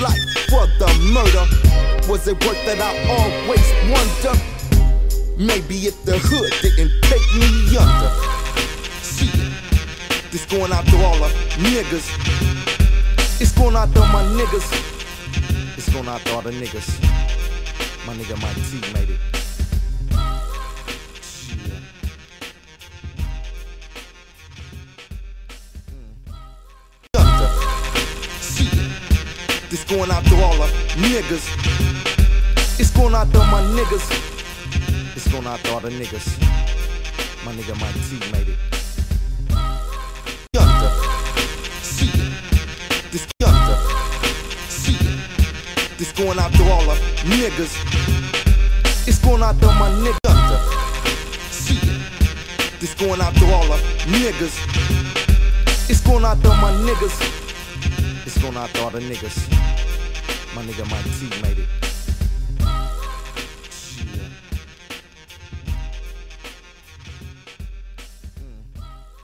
life for the murder. Was it worth it? I always wonder. Maybe if the hood didn't take me under. Shit, this going out to all the niggas. It's going out to my niggas. It's going out to all the niggas. My nigga Mike T made it. This going out to all the niggas. It's going out to my niggas. It's going out to all the niggas. My nigga Mike T made it. Thunder. Shit. This thunder. Shit. This going out to all the niggas. It's going out to my nigga. Thunder. Shit. This going out to all the niggas. It's going out to my niggas. It's going out to all niggas. My nigga Mike T made it.